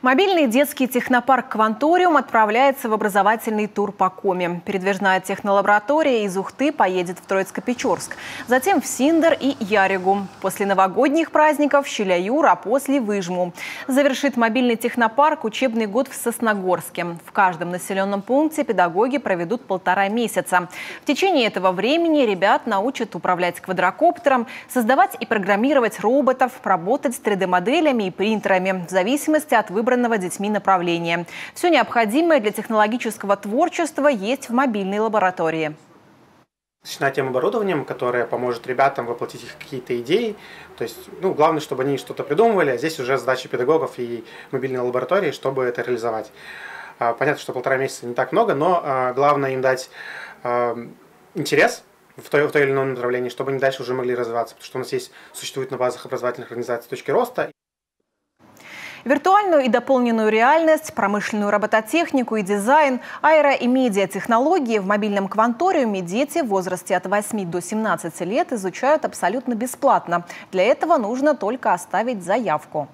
Мобильный детский технопарк «Кванториум» отправляется в образовательный тур по Коме. Передвижная технолаборатория из Ухты поедет в Троицко-Печорск, затем в Синдер и Яригу. После новогодних праздников в Щеляюр, а после – Выжму. Завершит мобильный технопарк учебный год в Сосногорске. В каждом населенном пункте педагоги проведут полтора месяца. В течение этого времени ребят научат управлять квадрокоптером, создавать и программировать роботов, работать с 3D-моделями и принтерами в зависимости от выбора выбранного детьми направления. Все необходимое для технологического творчества есть в мобильной лаборатории. Начиная тем оборудованием, которое поможет ребятам воплотить их какие-то идеи. То есть, ну, главное, чтобы они что-то придумывали, а здесь уже задача педагогов и мобильной лаборатории, чтобы это реализовать. А, понятно, что полтора месяца не так много, но а, главное им дать интерес в той, в той или ином направлении, чтобы они дальше уже могли развиваться. Потому что у нас есть, существует на базах образовательных организаций точки роста. Виртуальную и дополненную реальность, промышленную робототехнику и дизайн, аэро- и медиатехнологии в мобильном кванториуме дети в возрасте от 8 до 17 лет изучают абсолютно бесплатно. Для этого нужно только оставить заявку.